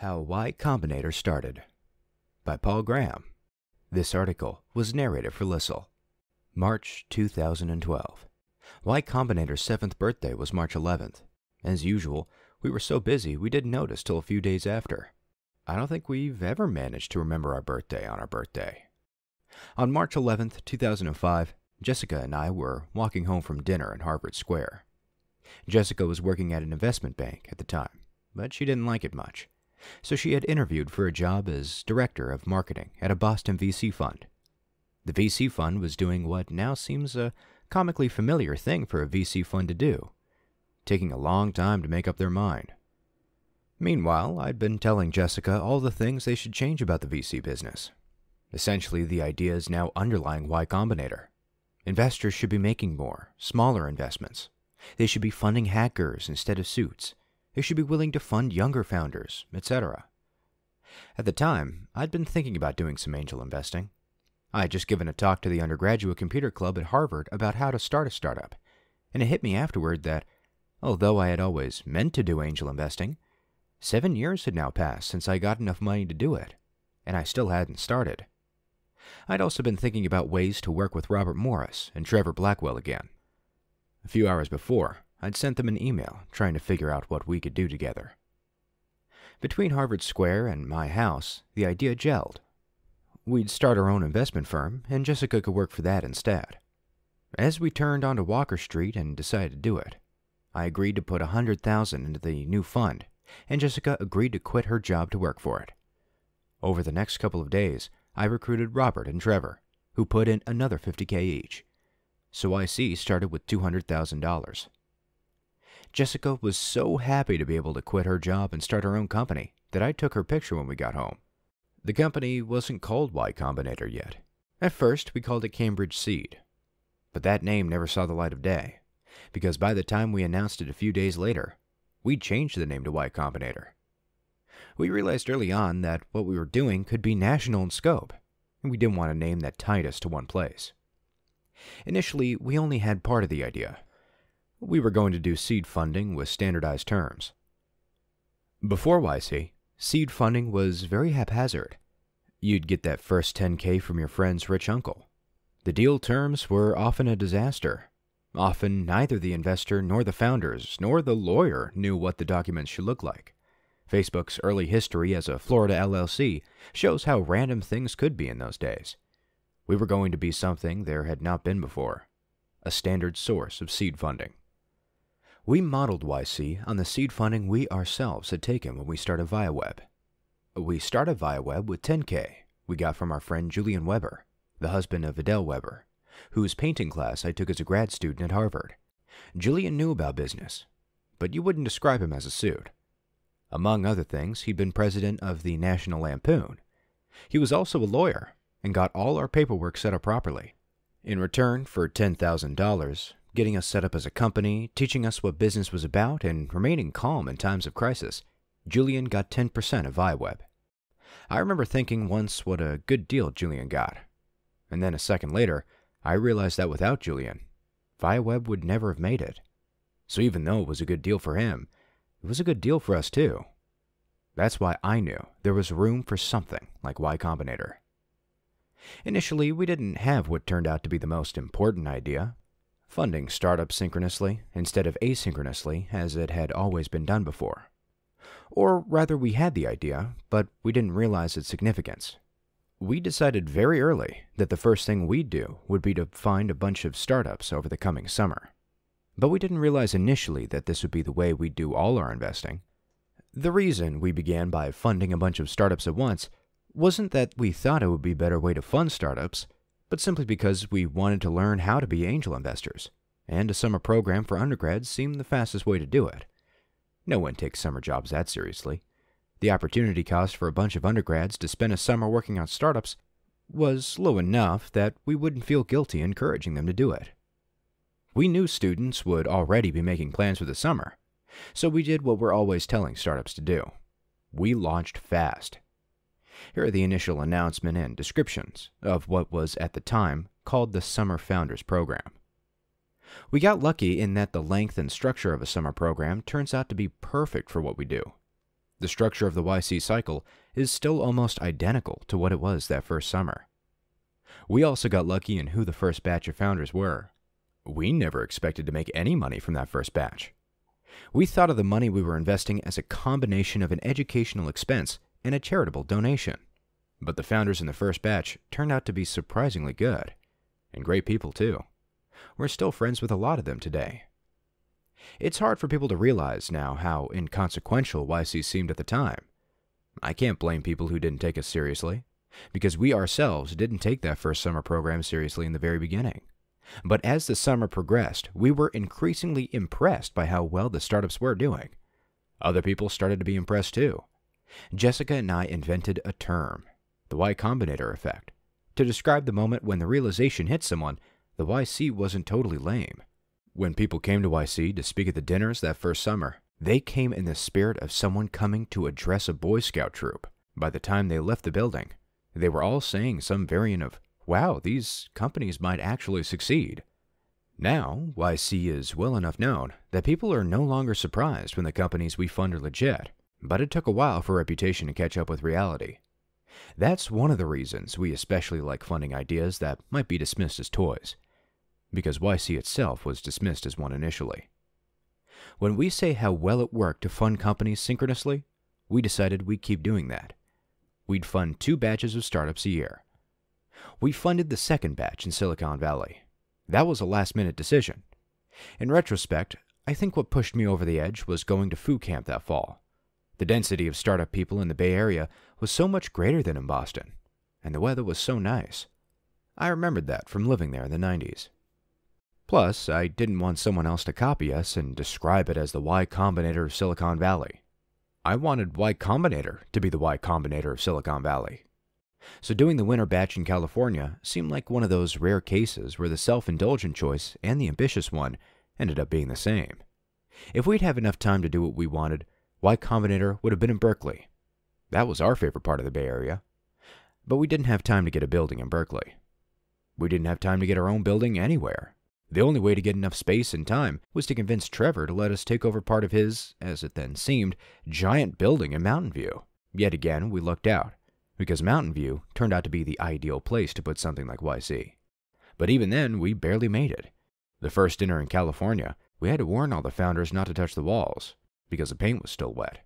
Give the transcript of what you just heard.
How Y Combinator Started by Paul Graham. This article was narrated for Listle. March 2012. Y Combinator's seventh birthday was March 11th. As usual, we were so busy we didn't notice till a few days after. I don't think we've ever managed to remember our birthday on our birthday. On March 11th, 2005, Jessica and I were walking home from dinner in Harvard Square. Jessica was working at an investment bank at the time, but she didn't like it much. So she had interviewed for a job as director of marketing at a Boston VC fund. The VC fund was doing what now seems a comically familiar thing for a VC fund to do, taking a long time to make up their mind. Meanwhile, I'd been telling Jessica all the things they should change about the VC business. Essentially, the ideas now underlying Y Combinator. Investors should be making more, smaller investments. They should be funding hackers instead of suits. They should be willing to fund younger founders, etc. At the time, I'd been thinking about doing some angel investing. I had just given a talk to the undergraduate computer club at Harvard about how to start a startup, and it hit me afterward that, although I had always meant to do angel investing, seven years had now passed since I got enough money to do it, and I still hadn't started. I'd also been thinking about ways to work with Robert Morris and Trevor Blackwell again. A few hours before, I'd sent them an email trying to figure out what we could do together. Between Harvard Square and my house, the idea gelled. We'd start our own investment firm, and Jessica could work for that instead. As we turned onto Walker Street and decided to do it, I agreed to put a hundred thousand into the new fund, and Jessica agreed to quit her job to work for it. Over the next couple of days, I recruited Robert and Trevor, who put in another 50k each. So YC started with $200,000. Jessica was so happy to be able to quit her job and start her own company that I took her picture when we got home. The company wasn't called Y Combinator yet. At first, we called it Cambridge Seed. But that name never saw the light of day, because by the time we announced it a few days later, we'd changed the name to Y Combinator. We realized early on that what we were doing could be national in scope, and we didn't want a name that tied us to one place. Initially, we only had part of the idea, we were going to do seed funding with standardized terms. Before YC, seed funding was very haphazard. You'd get that first 10K from your friend's rich uncle. The deal terms were often a disaster. Often, neither the investor nor the founders nor the lawyer knew what the documents should look like. Facebook's early history as a Florida LLC shows how random things could be in those days. We were going to be something there had not been before a standard source of seed funding. We modeled YC on the seed funding we ourselves had taken when we started ViaWeb. We started ViaWeb with 10K we got from our friend Julian Weber, the husband of Adele Weber, whose painting class I took as a grad student at Harvard. Julian knew about business, but you wouldn't describe him as a suit. Among other things, he'd been president of the National Lampoon. He was also a lawyer and got all our paperwork set up properly. In return for $10,000, getting us set up as a company, teaching us what business was about, and remaining calm in times of crisis, Julian got 10% of ViaWeb. I remember thinking once what a good deal Julian got. And then a second later, I realized that without Julian, ViaWeb would never have made it. So even though it was a good deal for him, it was a good deal for us too. That's why I knew there was room for something like Y Combinator. Initially, we didn't have what turned out to be the most important idea, funding startups synchronously instead of asynchronously as it had always been done before. Or rather, we had the idea, but we didn't realize its significance. We decided very early that the first thing we'd do would be to find a bunch of startups over the coming summer. But we didn't realize initially that this would be the way we'd do all our investing. The reason we began by funding a bunch of startups at once wasn't that we thought it would be a better way to fund startups, but simply because we wanted to learn how to be angel investors, and a summer program for undergrads seemed the fastest way to do it. No one takes summer jobs that seriously. The opportunity cost for a bunch of undergrads to spend a summer working on startups was low enough that we wouldn't feel guilty encouraging them to do it. We knew students would already be making plans for the summer, so we did what we're always telling startups to do. We launched fast. Here are the initial announcement and descriptions of what was at the time called the Summer Founders Program. We got lucky in that the length and structure of a summer program turns out to be perfect for what we do. The structure of the YC cycle is still almost identical to what it was that first summer. We also got lucky in who the first batch of founders were. We never expected to make any money from that first batch. We thought of the money we were investing as a combination of an educational expense and a charitable donation. But the founders in the first batch turned out to be surprisingly good. And great people, too. We're still friends with a lot of them today. It's hard for people to realize now how inconsequential YC seemed at the time. I can't blame people who didn't take us seriously, because we ourselves didn't take that first summer program seriously in the very beginning. But as the summer progressed, we were increasingly impressed by how well the startups were doing. Other people started to be impressed too. Jessica and I invented a term, the Y Combinator effect, to describe the moment when the realization hit someone the YC wasn't totally lame. When people came to YC to speak at the dinners that first summer, they came in the spirit of someone coming to address a Boy Scout troop. By the time they left the building, they were all saying some variant of, wow, these companies might actually succeed. Now, YC is well enough known that people are no longer surprised when the companies we fund are legit, but it took a while for reputation to catch up with reality. That's one of the reasons we especially like funding ideas that might be dismissed as toys because YC itself was dismissed as one initially. When we say how well it worked to fund companies synchronously, we decided we'd keep doing that. We'd fund two batches of startups a year. We funded the second batch in Silicon Valley. That was a last minute decision. In retrospect, I think what pushed me over the edge was going to Foo Camp that fall. The density of startup people in the Bay Area was so much greater than in Boston, and the weather was so nice. I remembered that from living there in the 90s. Plus, I didn't want someone else to copy us and describe it as the Y Combinator of Silicon Valley. I wanted Y Combinator to be the Y Combinator of Silicon Valley. So doing the winter batch in California seemed like one of those rare cases where the self-indulgent choice and the ambitious one ended up being the same. If we'd have enough time to do what we wanted, Y Combinator would have been in Berkeley. That was our favorite part of the Bay Area. But we didn't have time to get a building in Berkeley. We didn't have time to get our own building anywhere. The only way to get enough space and time was to convince Trevor to let us take over part of his, as it then seemed, giant building in Mountain View. Yet again, we lucked out, because Mountain View turned out to be the ideal place to put something like YC. But even then, we barely made it. The first dinner in California, we had to warn all the founders not to touch the walls, because the paint was still wet.